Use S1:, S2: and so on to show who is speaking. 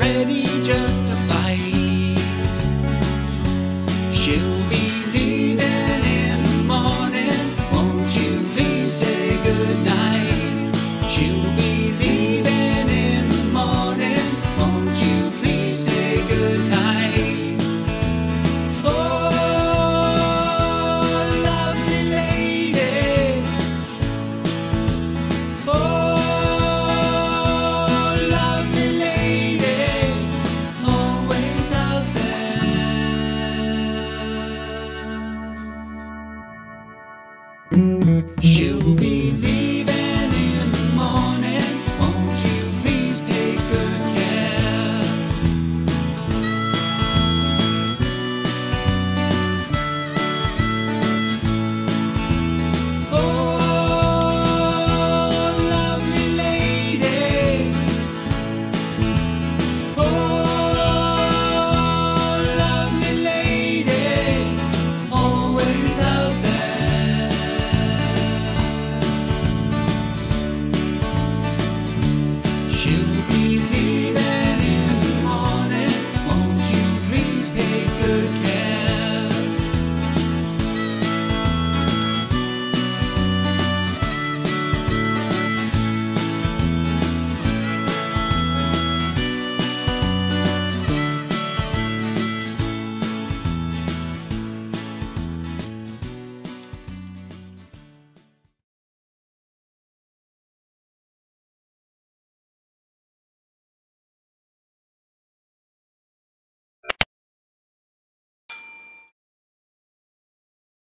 S1: ready just to fight.